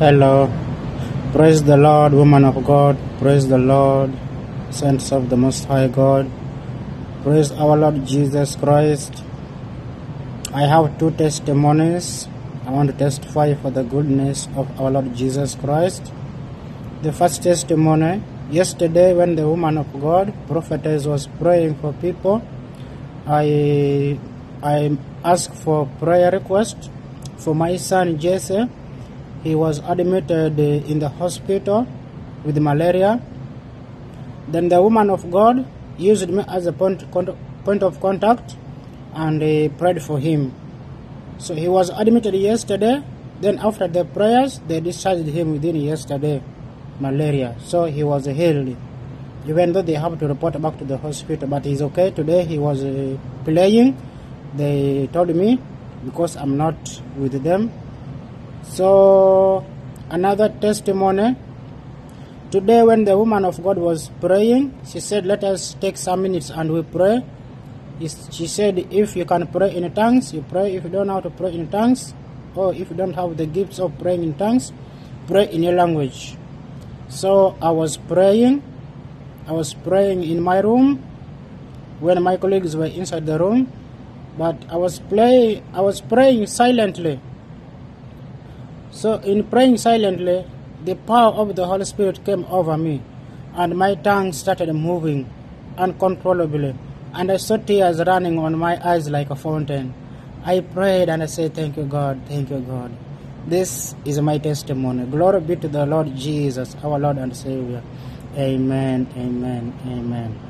Hello. Praise the Lord, woman of God. Praise the Lord, saints of the Most High God. Praise our Lord Jesus Christ. I have two testimonies. I want to testify for the goodness of our Lord Jesus Christ. The first testimony yesterday, when the woman of God, prophetess, was praying for people, I I asked for prayer request for my son Jesse. He was admitted in the hospital with malaria. Then the woman of God used me as a point, point of contact and uh, prayed for him. So he was admitted yesterday. Then after the prayers, they discharged him within yesterday, malaria. So he was healed. Even though they have to report back to the hospital, but he's okay. Today he was uh, playing. They told me because I'm not with them. So another testimony. Today when the woman of God was praying, she said, let us take some minutes and we pray. She said, if you can pray in tongues, you pray. If you don't know how to pray in tongues, or if you don't have the gifts of praying in tongues, pray in your language. So I was praying. I was praying in my room when my colleagues were inside the room, but I was play, I was praying silently. So in praying silently, the power of the Holy Spirit came over me, and my tongue started moving uncontrollably, and I saw tears running on my eyes like a fountain. I prayed and I said, Thank you, God, thank you, God. This is my testimony. Glory be to the Lord Jesus, our Lord and Savior. Amen, amen, amen.